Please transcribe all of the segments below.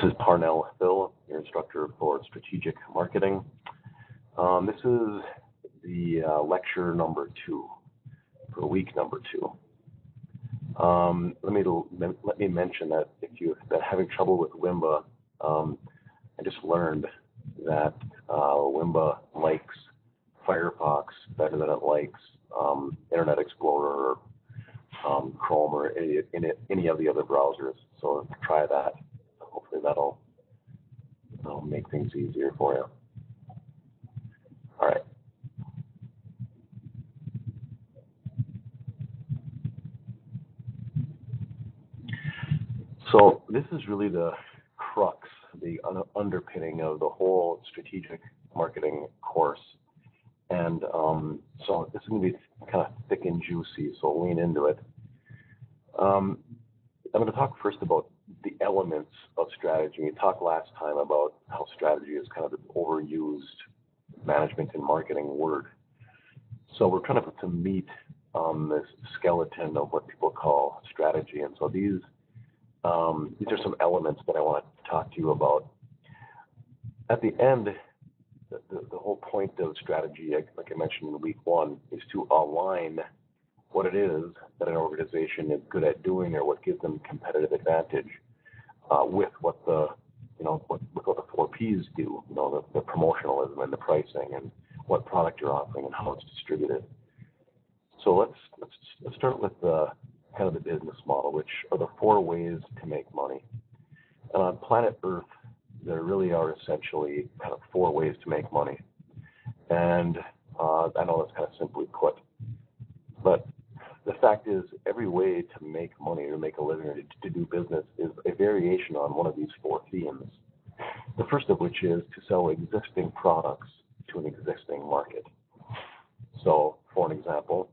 This is Parnell Thill, your instructor for strategic marketing. Um, this is the uh, lecture number two for week number two. Um, let me let me mention that if you've been having trouble with Wimba, um, I just learned that uh, Wimba likes Firefox better than it likes um, Internet Explorer, or, um, Chrome, or any, any, any of the other browsers. So try that. That'll, that'll make things easier for you. All right. So this is really the crux, the underpinning of the whole strategic marketing course. And um, so this is going to be kind of thick and juicy, so lean into it. Um, I'm going to talk first about the elements of strategy. We talked last time about how strategy is kind of an overused management and marketing word. So we're trying to, to meet um, this skeleton of what people call strategy. And so these um, these are some elements that I want to talk to you about. At the end, the, the, the whole point of strategy, like I mentioned in week one, is to align what it is that an organization is good at doing or what gives them competitive advantage uh, with what the you know what, with what the four P's do. You know the, the promotionalism and the pricing and what product you're offering and how it's distributed. So let's let's, let's start with the kind of the business model, which are the four ways to make money. And on planet Earth, there really are essentially kind of four ways to make money. And uh, I know that's kind of simply put, but the fact is, every way to make money or make a living or to, to do business is a variation on one of these four themes. The first of which is to sell existing products to an existing market. So, for an example,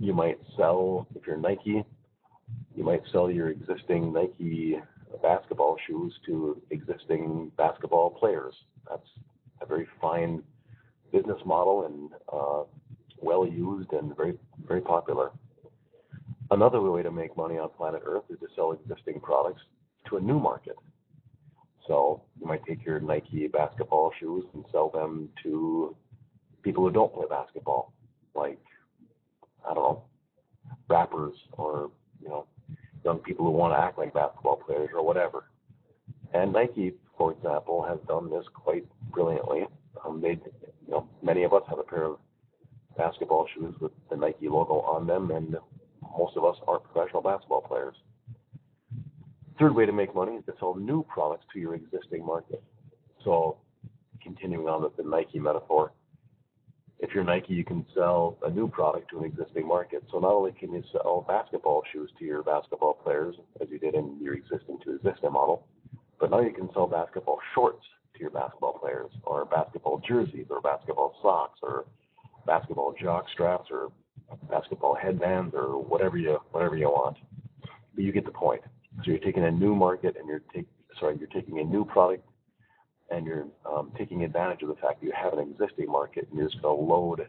you might sell, if you're Nike, you might sell your existing Nike basketball shoes to existing basketball players. That's a very fine business model and uh, well used and very very popular. Another way to make money on planet Earth is to sell existing products to a new market. So you might take your Nike basketball shoes and sell them to people who don't play basketball, like I don't know, rappers or you know, young people who want to act like basketball players or whatever. And Nike, for example, has done this quite brilliantly. Um, they, you know, many of us have a pair of basketball shoes with the Nike logo on them, and most of us aren't professional basketball players. Third way to make money is to sell new products to your existing market. So, continuing on with the Nike metaphor, if you're Nike, you can sell a new product to an existing market. So not only can you sell basketball shoes to your basketball players, as you did in your existing to existing model, but now you can sell basketball shorts to your basketball players, or basketball jerseys, or basketball socks, or basketball jock straps, or basketball headbands, or whatever you whatever you want. But you get the point. So you're taking a new market, and you're take sorry, you're taking a new product and you're um, taking advantage of the fact that you have an existing market and you're just going to load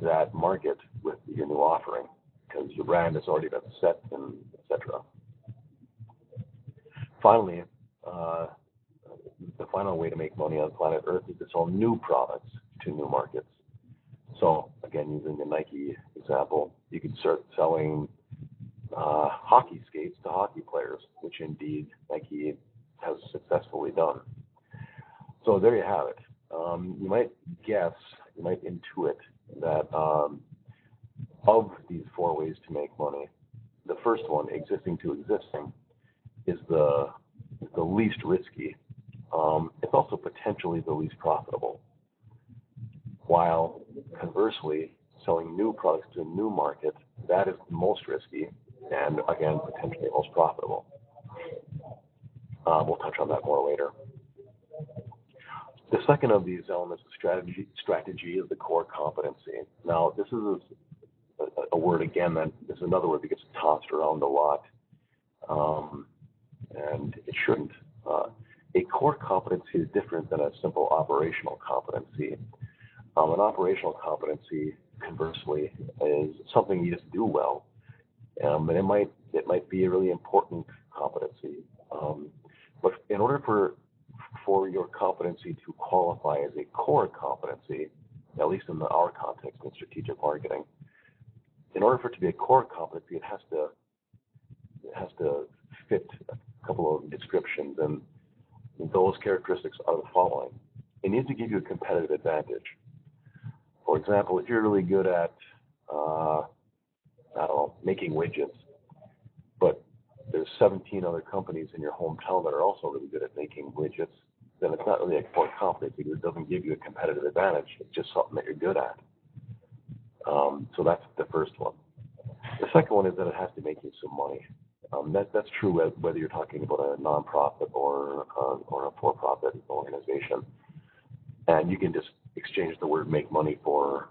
that market with your new offering because your brand has already been set and etc. Finally, uh, the final way to make money on planet Earth is to sell new products to new markets. So again, using the Nike example, you could start selling uh, hockey skates to hockey players, which indeed Nike has successfully done. So there you have it. Um, you might guess, you might intuit that um, of these four ways to make money, the first one, existing to existing, is the the least risky. Um, it's also potentially the least profitable. While conversely, selling new products to a new market, that is the most risky and again potentially most profitable. Uh, we'll touch on that more later. The second of these elements of strategy, strategy is the core competency. Now, this is a, a word again that is another word that gets tossed around a lot, um, and it shouldn't. Uh, a core competency is different than a simple operational competency. Um, an operational competency, conversely, is something you just do well, um, and it might it might be a really important competency. Um, But in order for for your competency to qualify as a core competency, at least in the, our context in strategic marketing, in order for it to be a core competency, it has to it has to fit a couple of descriptions, and those characteristics are the following. It needs to give you a competitive advantage. For example, if you're really good at, uh, I don't know, making widgets, but there's 17 other companies in your hometown that are also really good at making widgets, then it's not really a core competency because it doesn't give you a competitive advantage. It's just something that you're good at. Um, so that's the first one. The second one is that it has to make you some money. Um, that, that's true whether you're talking about a nonprofit or uh, or a for-profit organization, and you can just exchange the word "make money" for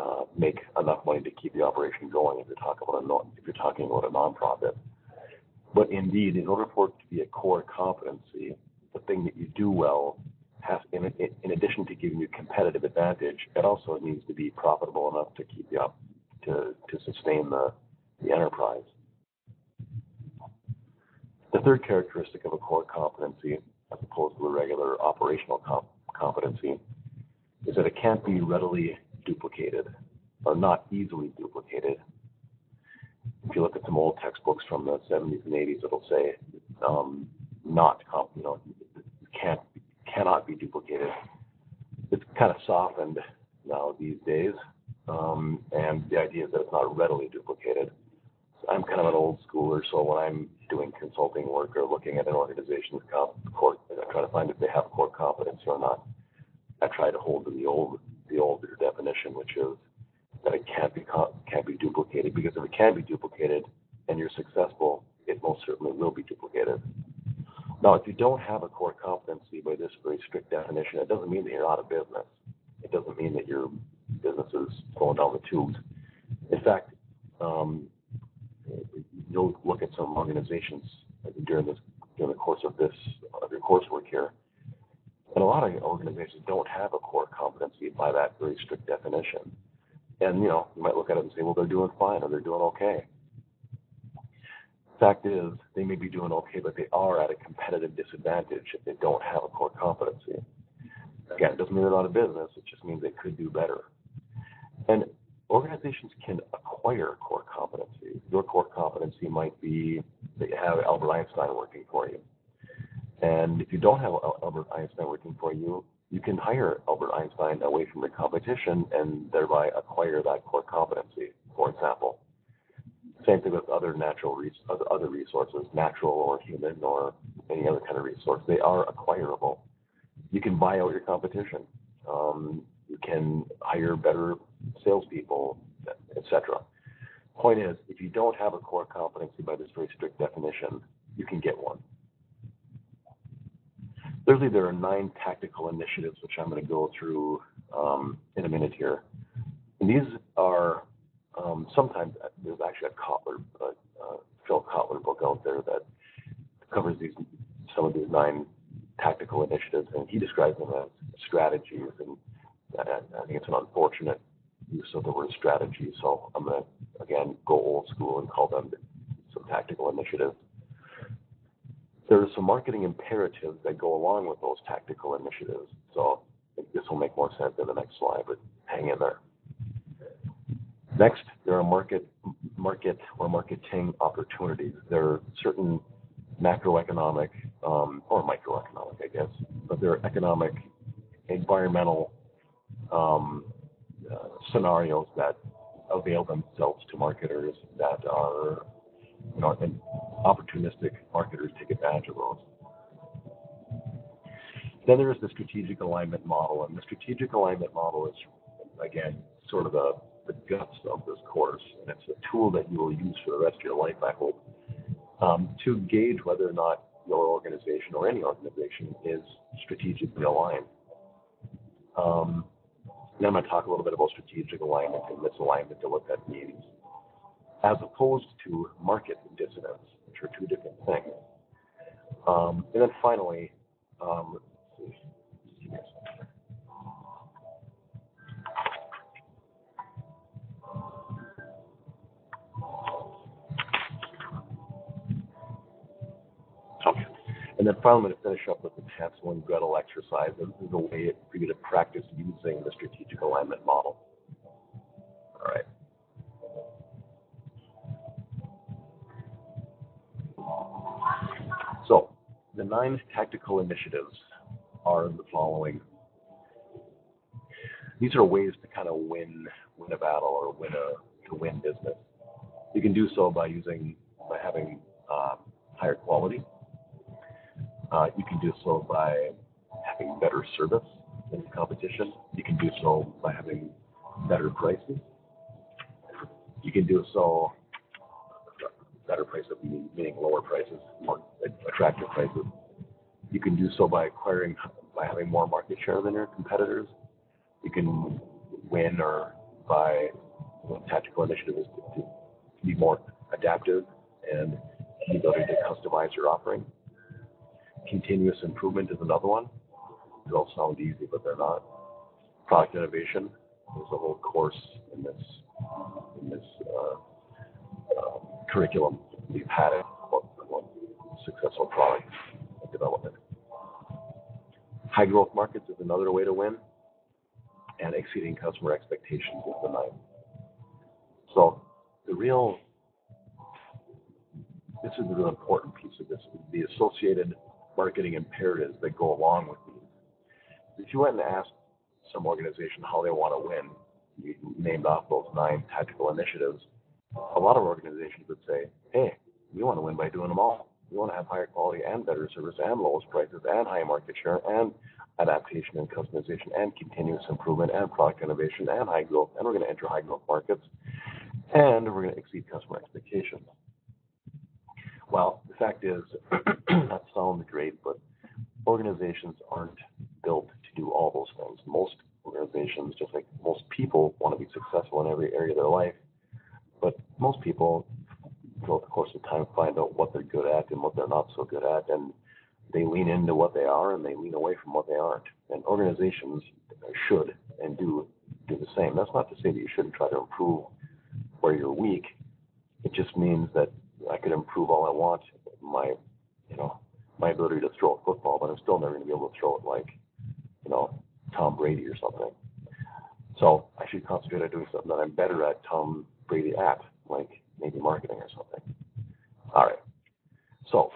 uh, make enough money to keep the operation going. If you're talking about a if you're talking about a nonprofit, but indeed, in order for it to be a core competency, the thing that you do well has, in, in addition to giving you competitive advantage, it also needs to be profitable enough to keep you up to to sustain the the enterprise. The third characteristic of a core competency, as opposed to a regular operational comp- competency, is that it can't be readily duplicated or not easily duplicated. If you look at some old textbooks from the 70s and 80s, it'll say um, not, comp- you know, can't cannot be duplicated. It's kind of softened now these days, um, and the idea is that it's not readily duplicated. I'm kind of an old schooler, so when I'm doing consulting work or looking at an organization's core, I try to find if they have core competence or not. I try to hold to the old, the older definition, which is that it can't be can't be duplicated because if it can be duplicated and you're successful, it most certainly will be duplicated. Now, if you don't have a core competency by this very strict definition, it doesn't mean that you're out of business. It doesn't mean that your business is going down the tubes. In fact, um, you'll look at some organizations during this during the course of this of your coursework here, and a lot of organizations don't have a core competency by that very strict definition. And you know, you might look at it and say, well, they're doing fine or they're doing okay. Fact is, they may be doing okay, but they are at a competitive disadvantage if they don't have a core competency. Again, it doesn't mean they're not a business, it just means they could do better. And organizations can acquire core competency. Your core competency might be that you have Albert Einstein working for you. And if you don't have Albert Einstein working for you, you can hire Albert Einstein away from the competition and thereby acquire that core competency, for example. Same thing with other natural res- other resources, natural or human or any other kind of resource. They are acquirable. You can buy out your competition. Um, you can hire better salespeople, etc. Point is, if you don't have a core competency by this very strict definition, you can get one. Thirdly, there are nine tactical initiatives, which I'm going to go through um, in a minute here. And these are um, sometimes uh, there's actually a Kotler, uh, uh, Phil Kotler book out there that covers these some of these nine tactical initiatives, and he describes them as strategies. And I think it's an unfortunate use of the word strategy, so I'm going to again go old school and call them some tactical initiatives. There are some marketing imperatives that go along with those tactical initiatives. So this will make more sense in the next slide, but hang in there. Next, there are market market or marketing opportunities. There are certain macroeconomic um, or microeconomic, I guess, but there are economic, environmental um, uh, scenarios that avail themselves to marketers that are, you know, and opportunistic marketers take advantage of those. Then there is the strategic alignment model, and the strategic alignment model is, again, sort of the the guts of this course, and it's a tool that you will use for the rest of your life, I hope, um, to gauge whether or not your organization or any organization is strategically aligned. Um, then I'm going to talk a little bit about strategic alignment and misalignment and what that means, as opposed to market dissonance, which are two different things. Um, and then finally, um, And then finally, I'm going to finish up with the Hansel and Gretel exercise. This is a way for you to practice using the strategic alignment model. All right. The nine tactical initiatives are the following. These are ways to kind of win win a battle or win a to win business. You can do so by using by having uh, higher quality. Uh, you can do so by having better service than competition. You can do so by having better prices. You can do so better prices, meaning, lower prices, more attractive prices. You can do so by acquiring by having more market share than your competitors. You can win or by one tactical initiatives to, to be more adaptive and the ability to customize your offering. Continuous improvement is another one. They all sound easy, but they're not. Product innovation. There's a whole course in this in this uh, uh, curriculum we've had about successful product development. High growth markets is another way to win, and exceeding customer expectations is the ninth. So the real this is the real important piece of this, the associated marketing imperatives that go along with these. If you went and asked some organization how they want to win, you named off those nine tactical initiatives, a lot of organizations would say, hey, we want to win by doing them all. We want to have higher quality and better service and lowest prices and high market share and adaptation and customization and continuous improvement and product innovation and high growth. And we're going to enter high growth markets and we're going to exceed customer expectations. Well, the fact is, that sounds great, but organizations aren't built to do all those things. Most organizations, just like most people, want to be successful in every area of their life, but most people, throughout the course of time, find out what they're good at and what they're not so good at, and they lean into what they are and they lean away from what they aren't. And organizations should and do do the same. That's not to say that you shouldn't try to improve where you're weak. It just means that I could improve all I want my, you know, my ability to throw a football, but I'm still never going to be able to throw it like, you know, Tom Brady or something. So I should concentrate on doing something that I'm better at Tom Brady at, like maybe marketing or something. All right. So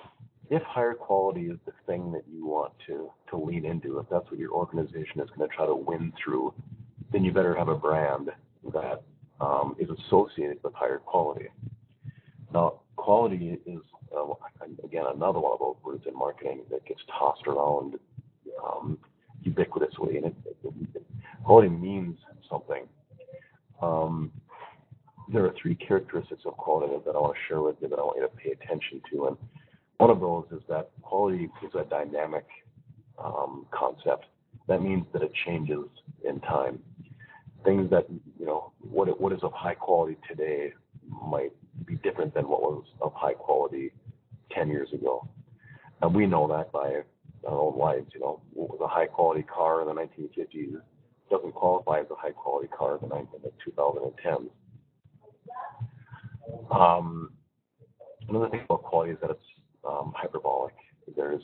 if higher quality is the thing that you want to to lean into, if that's what your organization is going to try to win through, then you better have a brand that um, is associated with higher quality. Now, quality is uh, again another one of those words in marketing that gets tossed around um, ubiquitously, and it, it, it, quality means something. Um, there are three characteristics of quality that I want to share with you that I want you to pay attention to, and one of those is that quality is a dynamic um, concept. That means that it changes in time. Things that you know what what is of high quality today might be different than what was of high quality 10 years ago. And we know that by our own lives. You know, what was a high quality car in the 1950s doesn't qualify as a high quality car in the, in the 2010s. Um, another thing about quality is that it's um, hyperbolic. There's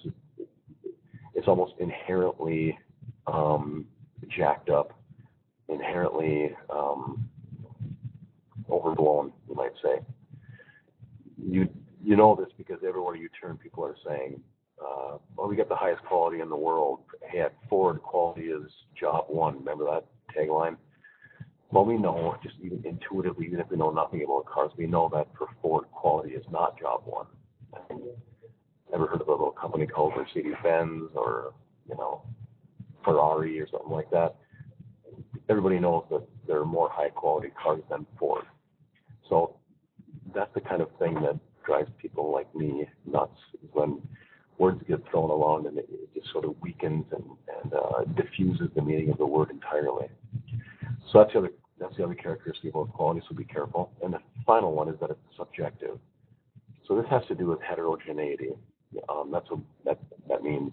it's almost inherently um, jacked up, inherently um, overblown, you might say. You you know this because everywhere you turn, people are saying, uh, "Well, we get the highest quality in the world." Hey, at Ford, quality is job one. Remember that tagline? Well, we know just even intuitively, even if we know nothing about cars, we know that for Ford, quality is not job one. Never heard of a little company called Mercedes-Benz or you know Ferrari or something like that? Everybody knows that there are more high-quality cars than Ford. So that's the kind of thing that drives people like me nuts when words get thrown around and it, it just sort of weakens and, and uh, diffuses the meaning of the word entirely. So that's the other that's the other characteristic of quality. So be careful. And the final one is that it's subjective. So this has to do with heterogeneity. Um, that's what that that means.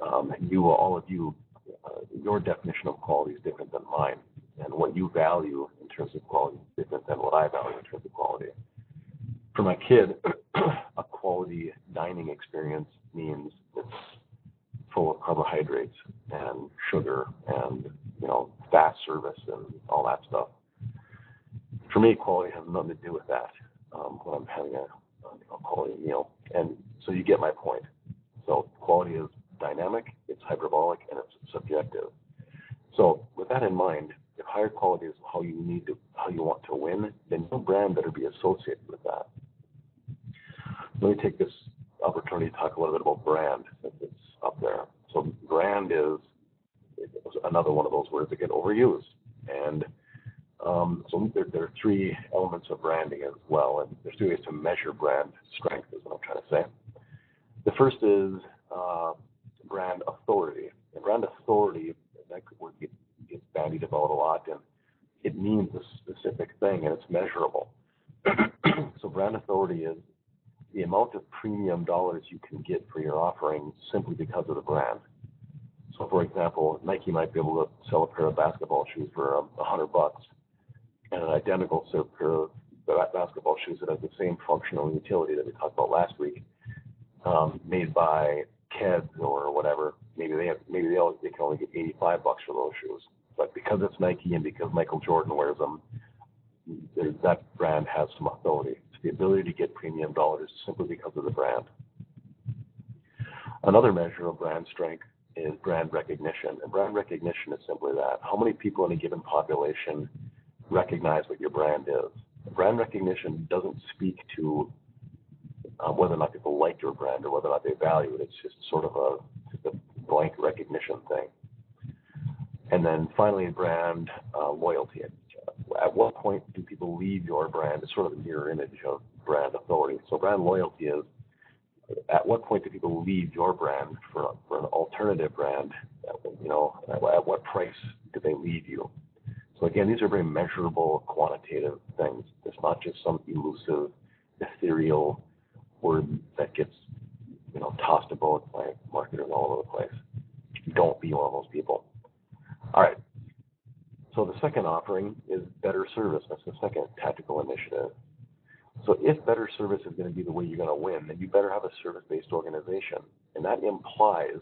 Um, you, all of you, uh, your definition of quality is different than mine, and what you value in terms of quality is different than what I value in terms of quality. For my kid, a quality dining experience means full of carbohydrates and sugar and you know fast service and all that stuff. For me, quality has nothing to do with that um, when I'm having a, a quality meal. And so you get my point. So quality is dynamic, it's hyperbolic, and it's subjective. So with that in mind, if higher quality is how you need to how you want to win, then your brand better be associated with that. Let me take this opportunity to talk a little bit about brand since it's up there. So brand is another one of those words that get overused. And um, so there, there, are three elements of branding as well, and there's two ways to measure brand strength, is what I'm trying to say. The first is uh, brand authority. And brand authority, that word gets, gets bandied about a lot, and it means a specific thing, and it's measurable. so brand authority is the amount of premium dollars you can get for your offering simply because of the brand. So, for example, Nike might be able to sell a pair of basketball shoes for a hundred bucks, and an identical pair of basketball shoes that has the same functional utility that we talked about last week, um, made by Keds or whatever. Maybe they have, maybe they, all, they can only get 85 bucks for those shoes, but because it's Nike and because Michael Jordan wears them, that brand has some authority the ability to get premium dollars simply because of the brand. Another measure of brand strength is brand recognition. And brand recognition is simply that. How many people in a given population recognize what your brand is? Brand recognition doesn't speak to um, whether or not people like your brand or whether or not they value it. It's just sort of a, a blank recognition thing. And then finally, brand uh, loyalty at what point do people leave your brand? It's sort of a mirror image of brand authority. So brand loyalty is at what point do people leave your brand for, for an alternative brand? You know, at what price do they leave you? So again, these are very measurable, quantitative things. It's not just some elusive, ethereal word that gets, you know, tossed about by marketers all over the place. Don't be one of those people. All right, so the second offering is better service. That's the second tactical initiative. So if better service is going to be the way you're going to win, then you better have a service-based organization, and that implies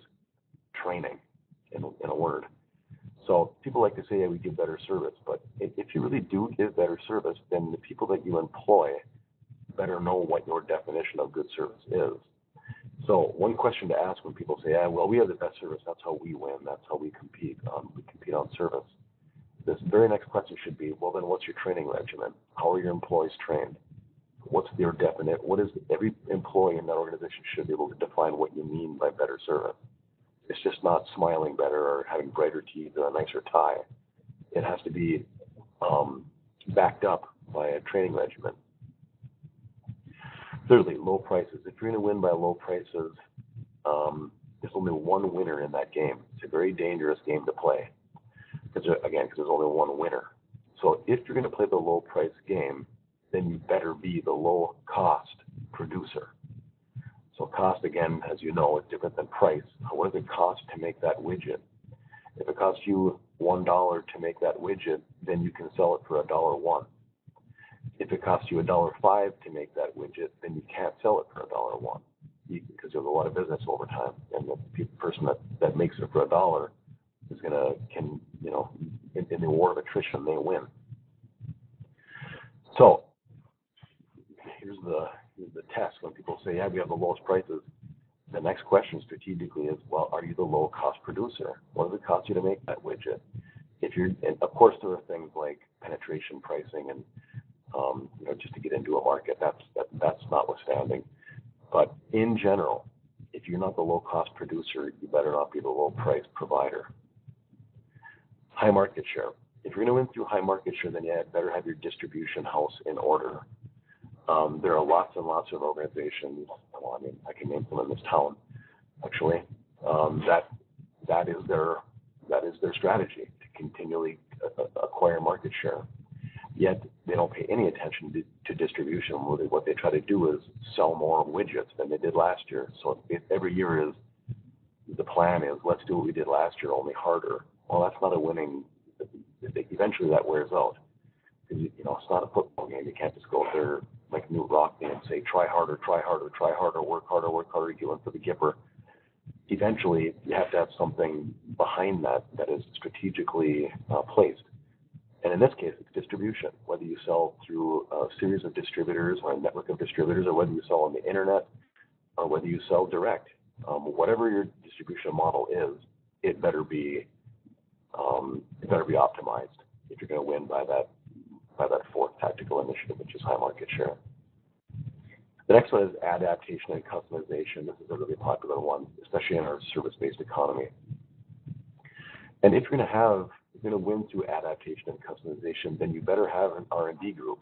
training, in, in a word. So people like to say, yeah, we give better service, but if you really do give better service, then the people that you employ better know what your definition of good service is. So one question to ask when people say, yeah, well, we have the best service, that's how we win, that's how we compete, um, we compete on service this very next question should be, well, then what's your training regimen? How are your employees trained? What's their definite? What is every employee in that organization should be able to define what you mean by better service? It's just not smiling better or having brighter teeth or a nicer tie. It has to be um, backed up by a training regimen. Thirdly, low prices. If you're going to win by low prices, um, there's only one winner in that game. It's a very dangerous game to play because uh, again, because there's only one winner. So if you're going to play the low price game, then you better be the low cost producer. So cost again, as you know, is different than price. What does it cost to make that widget? If it costs you one dollar to make that widget, then you can sell it for a dollar one. If it costs you a dollar five to make that widget, then you can't sell it for a dollar one because there's a lot of business over time, and the person that, that makes it for a dollar is going to can you know in, in, the war of attrition they win. So here's the here's the test when people say yeah we have the lowest prices. The next question strategically is well are you the low cost producer? What does it cost you to make that widget? If you're and of course there are things like penetration pricing and um, you know just to get into a market that's that, that's notwithstanding. But in general, if you're not the low cost producer, you better not be the low price provider high market share. If you're going to win through high market share, then you better have your distribution house in order. Um, there are lots and lots of organizations. Well, I mean, I can name them in this town, actually. Um, that that is their that is their strategy to continually uh, acquire market share. Yet they don't pay any attention to, to distribution. What they try to do is sell more widgets than they did last year. So every year is the plan is let's do what we did last year, only harder well, that's not a winning. Eventually, that wears out. You know, it's not a football game. You can't just go out there like Knute Rockne and say, try harder, try harder, try harder, work harder, work harder, you in for the Gipper. Eventually, you have to have something behind that that is strategically uh, placed. And in this case, it's distribution. whether you sell through a series of distributors or a network of distributors, or whether you sell on the internet, or whether you sell direct. Um, whatever your distribution model is, it better be um, it better be optimized if you're going to win by that by that fourth tactical initiative, which is high market share. The next one is adaptation and customization. This is a really popular one, especially in our service-based economy. And if you're going to have, you're going to win through adaptation and customization, then you better have an R&D group.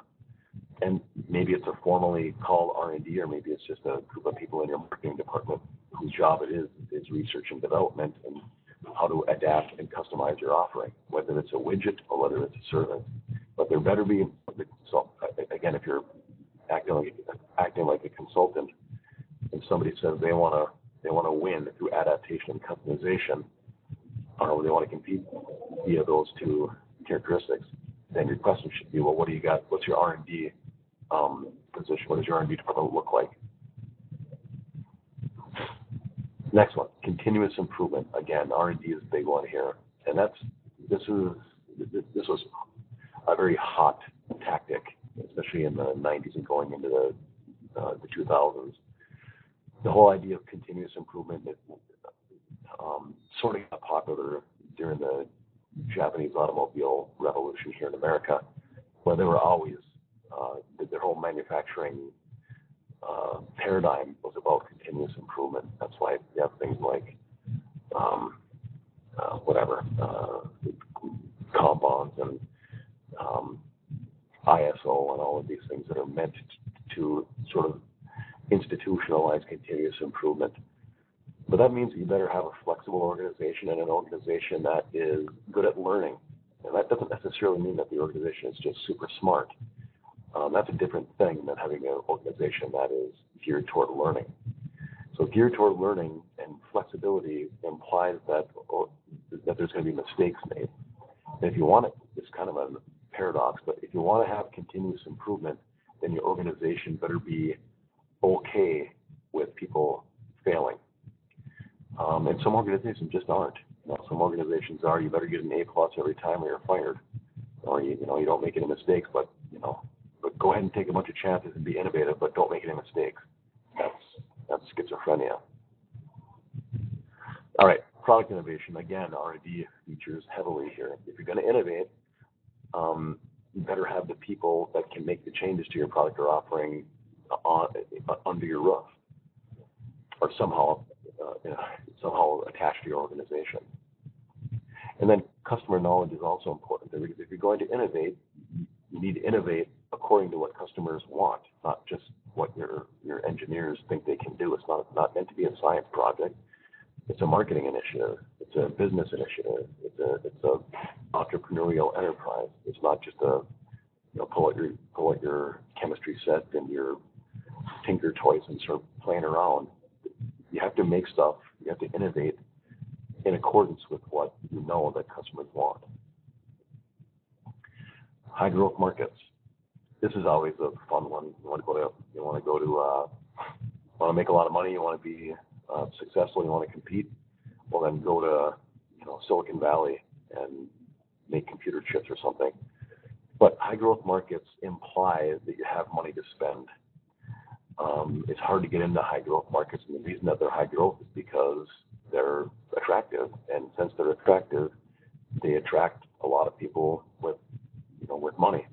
And maybe it's a formally called R&D, or maybe it's just a group of people in your marketing department whose job it is is research and development and how to adapt and customize your offering, whether it's a widget or whether it's a service. But there better be, so again, if you're acting like acting like a consultant, and somebody says they want to they want to win through adaptation and customization, or they want to compete via those two characteristics, then your question should be, well, what do you got? What's your R and D um, position? What does your R and D department look like? Next one, continuous improvement. Again, R and D is a big one here, and that's this is this was a very hot tactic, especially in the 90s and going into the uh, the 2000s. The whole idea of continuous improvement it, um, sort of got popular during the Japanese automobile revolution here in America, where they were always uh, their whole manufacturing uh, paradigm was about continuous improvement. That's why you have things like um, uh, whatever uh, compounds and um, ISO and all of these things that are meant to sort of institutionalize continuous improvement. But that means you better have a flexible organization and an organization that is good at learning. And that doesn't necessarily mean that the organization is just super smart. Um, that's a different thing than having an organization that is geared toward learning. So geared toward learning and flexibility implies that or, that there's going to be mistakes made. And if you want it, it's kind of a paradox, but if you want to have continuous improvement, then your organization better be okay with people failing. Um, and some organizations just aren't. You know, some organizations are. You better get an A plus every time, or you're fired. Or you, you know, you don't make any mistakes, but you know, go ahead and take a bunch of chances and be innovative, but don't make any mistakes. That's that's schizophrenia. All right, product innovation. Again, R&D features heavily here. If you're going to innovate, um, you better have the people that can make the changes to your product or offering on, under your roof, or somehow uh, you know, somehow attached to your organization. And then customer knowledge is also important. If you're going to innovate, you need to innovate according to what customers want, not just what your your engineers think they can do. It's not not meant to be a science project. It's a marketing initiative. It's a business initiative. It's a it's a entrepreneurial enterprise. It's not just a you know pull out your pull out your chemistry set and your tinker toys and start playing around. You have to make stuff. You have to innovate in accordance with what you know that customers want. High growth markets this is always a fun one. You want to go to you want to go to uh, want to make a lot of money. You want to be uh, successful. You want to compete. Well, then go to you know Silicon Valley and make computer chips or something. But high growth markets imply that you have money to spend. Um, it's hard to get into high growth markets, and the reason that they're high growth is because they're attractive, and since they're attractive, they attract a lot of people with you know with money,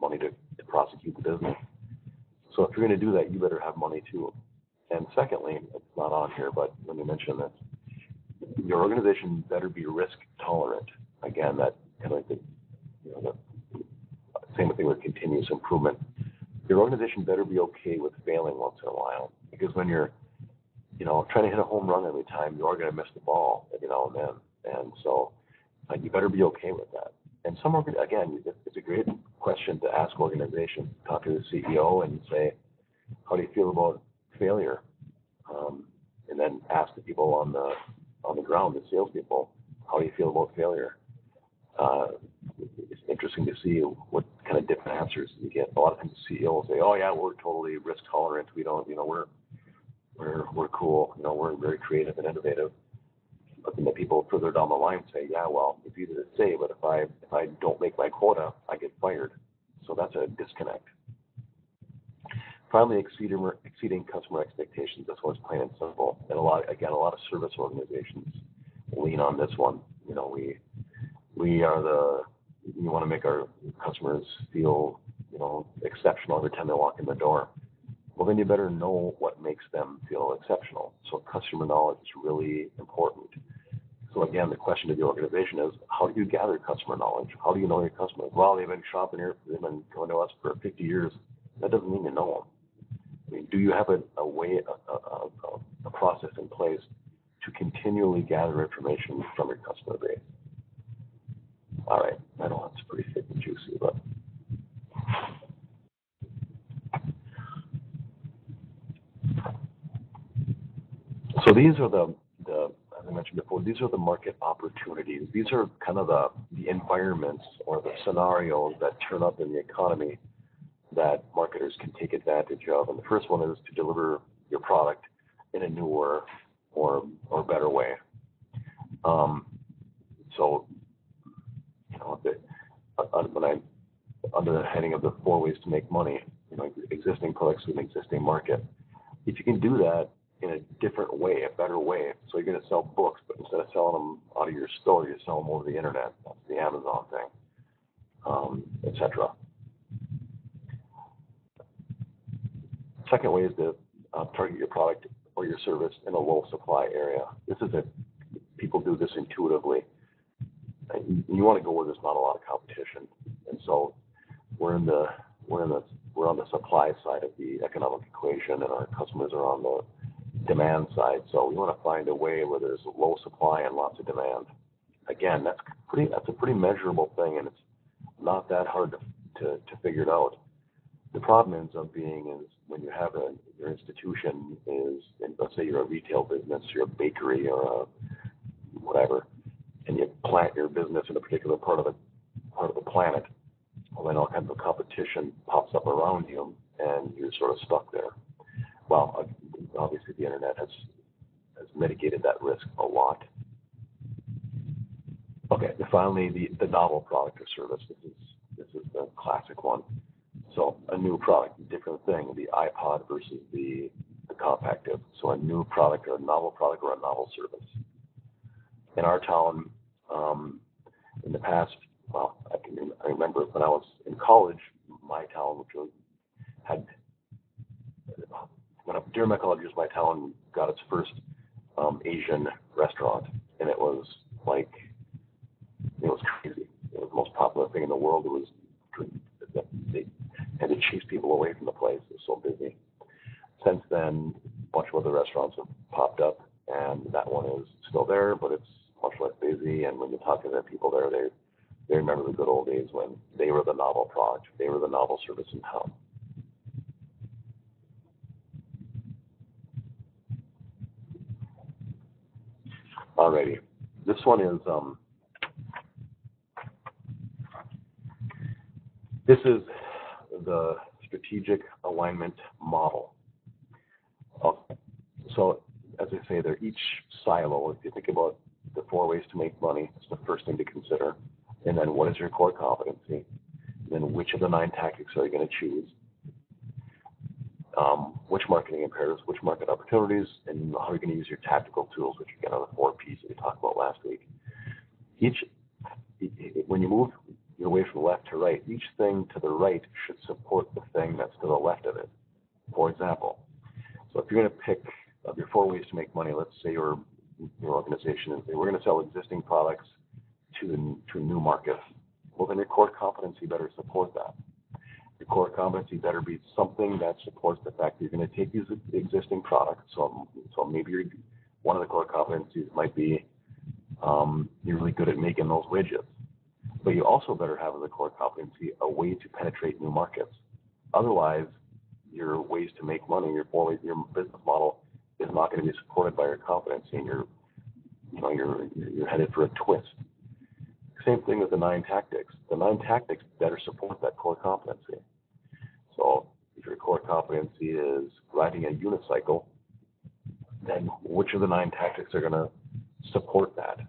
money to prosecute the business. So if you're going to do that, you better have money too. And secondly, it's not on here, but let me mention this: your organization better be risk tolerant. Again, that kind of like the, you know, the same thing with continuous improvement. Your organization better be okay with failing once in a while, because when you're, you know, trying to hit a home run every time, you are going to miss the ball every now and then, and so uh, you better be okay with that. And some organ, again, it's a great question to ask organizations. Talk to the CEO and say, "How do you feel about failure?" Um, and then ask the people on the on the ground, the salespeople, "How do you feel about failure?" Uh, it's interesting to see what kind of different answers you get. A lot of times, the CEO will say, "Oh yeah, we're totally risk tolerant. We don't, you know, we're we're we're cool. You know, we're very creative and innovative." Then the people further down the line say, yeah, well, it's easy to say, but if I if I don't make my quota, I get fired. So that's a disconnect. Finally, exceeding, exceeding customer expectations. This one's plain and simple. And a lot, again, a lot of service organizations lean on this one. You know, we we are the we want to make our customers feel you know exceptional every time they walk in the door. Well, then you better know what makes them feel exceptional. So customer knowledge is really important. So again, the question to the organization is, how do you gather customer knowledge? How do you know your customers? Well, they've been shopping here, they've been going to us for 50 years. That doesn't mean you know them. I mean, do you have a, a way, a, a, a process in place to continually gather information from your customer base? All right, I know it's pretty thick and juicy, but so these are the, mentioned before, these are the market opportunities. These are kind of the, the environments or the scenarios that turn up in the economy that marketers can take advantage of. And the first one is to deliver your product in a newer or or better way. Um, so, you know, the, uh, when I under the heading of the four ways to make money, you know, existing products with an existing market. If you can do that in a different way, a better way. So you're going to sell books, but instead of selling them out of your store, you sell them over the internet. That's the Amazon thing, um, etc. Second way is to uh, target your product or your service in a low supply area. This is a people do this intuitively. You, you want to go where there's not a lot of competition, and so we're in the we're in the we're on the supply side of the economic equation, and our customers are on the demand side. So we want to find a way where there's low supply and lots of demand. Again, that's pretty that's a pretty measurable thing, and it's not that hard to to, to figure it out. The problem ends up being is when you have a your institution is and let's say you're a retail business, you're a bakery or a whatever, and you plant your business in a particular part of the part of the planet, well then all kinds of competition pops up around you and you're sort of stuck there. Well, obviously the internet has has mitigated that risk a lot. Okay, and finally the, the novel product or service. This is this is the classic one. So a new product, a different thing, the iPod versus the the compact disc. So a new product or a novel product or a novel service. In our town, um, in the past, well, I can I remember when I was in college, my town, which was, had when I, during my college my town got its first um, Asian restaurant, and it was like it was crazy. It was the most popular thing in the world. It was they had to chase people away from the place. It was so busy. Since then, a bunch of other restaurants have popped up, and that one is still there, but it's much less busy. And when you talk to the people there, they they remember the good old days when they were the novel product, they were the novel service in town. Alrighty. This one is um, this is the strategic alignment model. so as I say, they're each silo. If you think about the four ways to make money, it's the first thing to consider. And then what is your core competency? And then which of the nine tactics are you going to choose? Um, which marketing imperatives, which market opportunities, and how are you're going to use your tactical tools, which again are the four P's that we talked about last week. Each, when you move your way from left to right, each thing to the right should support the thing that's to the left of it. For example, so if you're going to pick your four ways to make money, let's say your your organization is we're going to sell existing products to to a new market. Well, then your core competency better support that your core competency better be something that supports the fact that you're going to take these existing products. So, so maybe one of the core competencies might be um, you're really good at making those widgets. But you also better have as a core competency a way to penetrate new markets. Otherwise, your ways to make money, your your business model is not going to be supported by your competency, and you're, you know, you're you're headed for a twist. Same thing with the nine tactics. The nine tactics better support that core competency. So if your core competency is riding a unicycle, then which of the nine tactics are going to support that?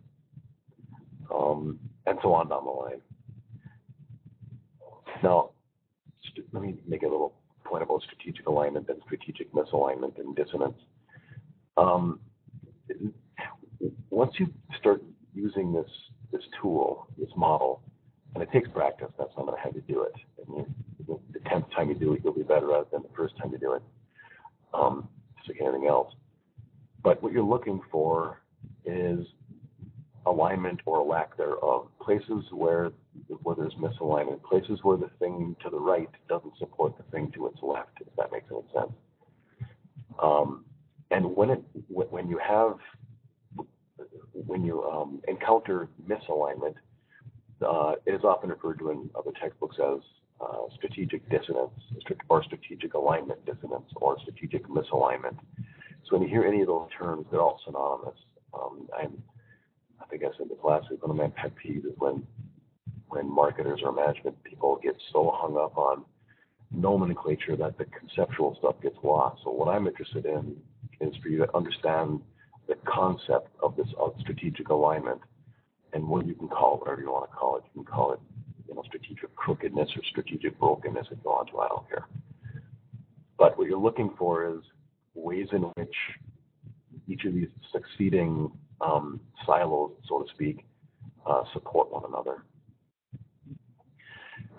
Um, and so on down the line. Now, let me make a little point about strategic alignment and strategic misalignment and dissonance. Um, once you start using this this tool, this model, and it takes practice. That's not have you do it. And the tenth time you do it, you'll be better at it than the first time you do it. Um, just like anything else. But what you're looking for is alignment or lack thereof. Places where where there's misalignment, places where the thing to the right doesn't support the thing to its left, if that makes any sense. Um, and when it when you have when you um, encounter misalignment, uh, it is often referred to in other textbooks as uh, strategic dissonance or strategic alignment dissonance or strategic misalignment. So when you hear any of those terms, they're all synonymous. Um, I'm, I think I said this last week, one of my pet peeves is when when marketers or management people get so hung up on nomenclature that the conceptual stuff gets lost. So what I'm interested in is for you to understand the concept of this strategic alignment and what you can call whatever you want to call it. You can call it, you know, strategic crookedness or strategic brokenness if you want to. I don't care. But what you're looking for is ways in which each of these succeeding um, silos, so to speak, uh, support one another.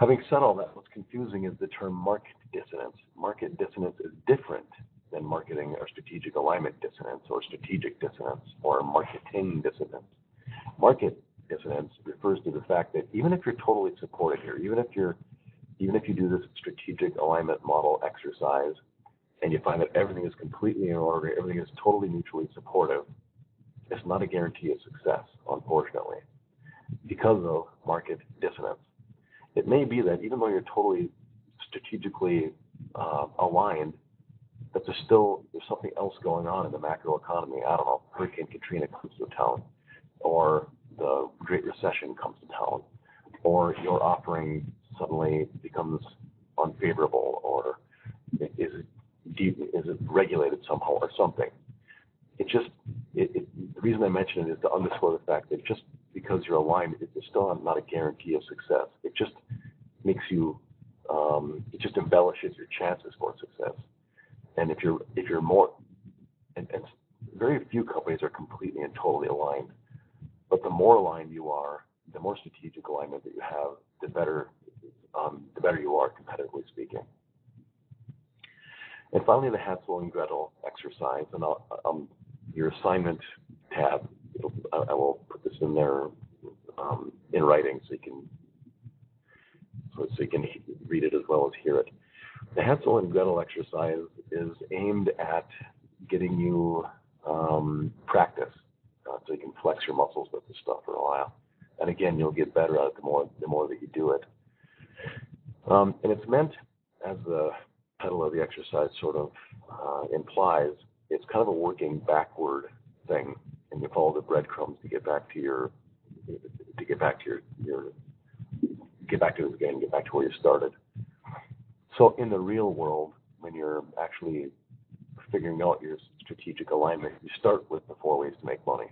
Having said all that, what's confusing is the term market dissonance. Market dissonance is different than marketing or strategic alignment dissonance or strategic dissonance or marketing dissonance. Market dissonance refers to the fact that even if you're totally supported here, even if you're even if you do this strategic alignment model exercise and you find that everything is completely in order, everything is totally mutually supportive, it's not a guarantee of success, unfortunately, because of market dissonance. It may be that even though you're totally strategically uh, aligned, that there's still there's something else going on in the macro economy. I don't know, Hurricane Katrina comes to town, or the Great Recession comes to town, or your offering suddenly becomes unfavorable, or is it is it regulated somehow or something. It just it, it, the reason I mention it is to underscore the fact that just because you're aligned, it's still not a guarantee of success. It just makes you um, it just embellishes your chances for success. And if you're if you're more and, and very few companies are completely and totally aligned. But the more aligned you are, the more strategic alignment that you have, the better um, the better you are competitively speaking. And finally, the Hansel and Gretel exercise, and um, your assignment tab. I, I will put this in there um, in writing so you can so, so you can read it as well as hear it. The Hansel and Gretel exercise is aimed at getting you um, practice uh, so you can flex your muscles with this stuff for a while. And again, you'll get better at it the more the more that you do it. Um, and it's meant, as the title of the exercise sort of uh, implies, it's kind of a working backward thing, and you follow the breadcrumbs to get back to your to get back to your your get back to it again, get back to where you started. So in the real world, when you're actually figuring out your strategic alignment, you start with the four ways to make money.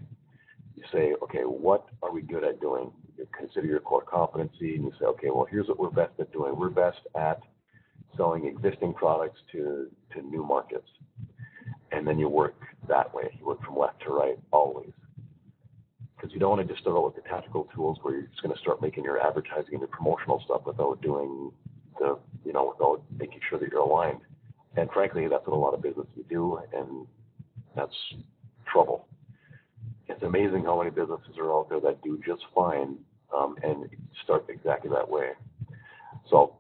You say, okay, what are we good at doing? You consider your core competency, and you say, okay, well, here's what we're best at doing. We're best at selling existing products to, to new markets. And then you work that way. You work from left to right always. Because you don't want to just start out with the tactical tools where you're just going to start making your advertising and your promotional stuff without doing the, you know, without making sure that you're aligned. And frankly, that's what a lot of businesses do, and that's trouble. It's amazing how many businesses are out there that do just fine um, and start exactly that way. So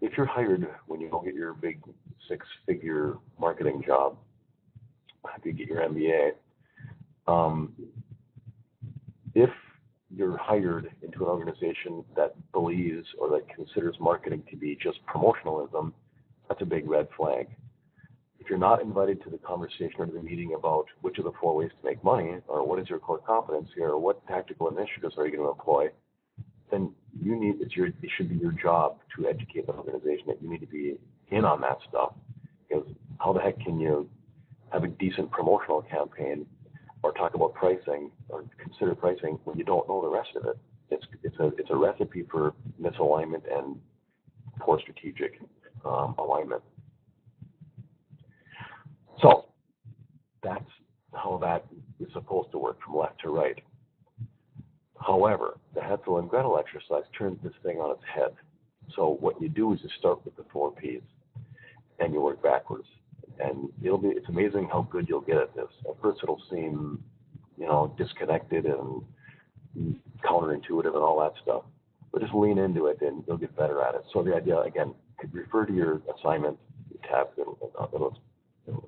if you're hired when you go get your big six-figure marketing job, after you get your MBA, um, if you're hired into an organization that believes or that considers marketing to be just promotionalism, that's a big red flag. If you're not invited to the conversation or to the meeting about which of the four ways to make money, or what is your core competency, or what tactical initiatives are you going to employ, then you need it's your it should be your job to educate the organization that you need to be in on that stuff. Because how the heck can you have a decent promotional campaign or talk about pricing or consider pricing when you don't know the rest of it? It's it's a it's a recipe for misalignment and poor strategic um, alignment. So that's how that is supposed to work from left to right. However, the Hansel and Gretel exercise turns this thing on its head. So what you do is you start with the four P's and you work backwards. And it'll be it's amazing how good you'll get at this. At first it'll seem, you know, disconnected and counterintuitive and all that stuff. But just lean into it and you'll get better at it. So the idea again, could refer to your assignment tab. It'll, it'll,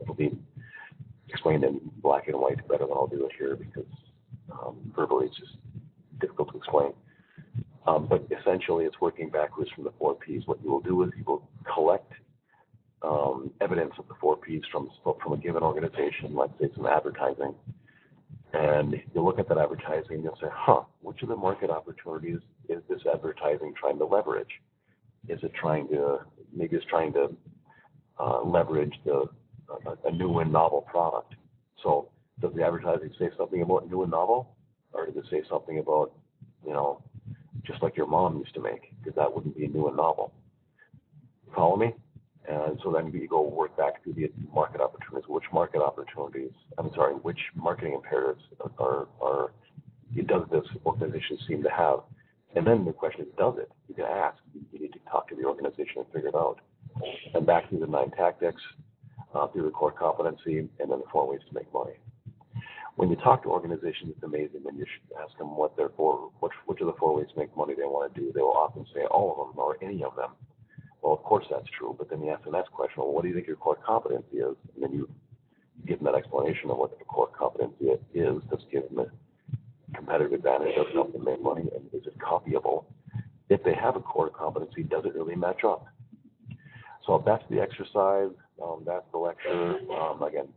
it'll be explained in black and white better than I'll do it here because um, verbally it's just difficult to explain. Um, but essentially, it's working backwards from the four P's. What you will do is you will collect um, evidence of the four P's from from a given organization, let's say some advertising, and you look at that advertising and you'll say, huh, which of the market opportunities is this advertising trying to leverage? Is it trying to maybe it's trying to uh, leverage the a, a new and novel product? So does the advertising say something about new and novel, or does it say something about you know just like your mom used to make? Because that wouldn't be new and novel. Follow me? And so then you go work back through the market opportunities. Which market opportunities, I'm sorry, which marketing imperatives are, are does this organization seem to have? And then the question is, does it? You can ask. You need to talk to the organization and figure it out. And back through the nine tactics, uh, through the core competency, and then the four ways to make money. When you talk to organizations, it's amazing when you ask them what their four, which, which of the four ways to make money they want to do. They will often say all of them or any of them. Well, of course that's true, but then you ask the next question, well, what do you think your core competency is? And then you give them that explanation of what the core competency is that's give them competitive advantage, does help them make money, and is it copyable? If they have a core competency, does it really match up? So that's the exercise, um, that's the lecture. Um, again,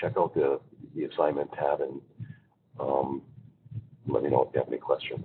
check out the, the assignment tab and um, let me know if you have any questions.